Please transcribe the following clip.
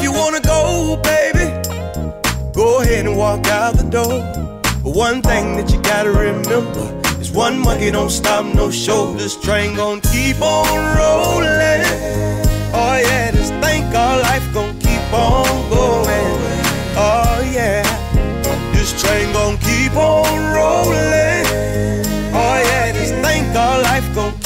If you wanna go, baby, go ahead and walk out the door. But one thing that you gotta remember is one monkey don't stop no show. This train gon' keep on rolling. Oh yeah, just think our life gon' keep on going. Oh yeah, this train gon' keep on rolling. Oh yeah, just think our life gon' keep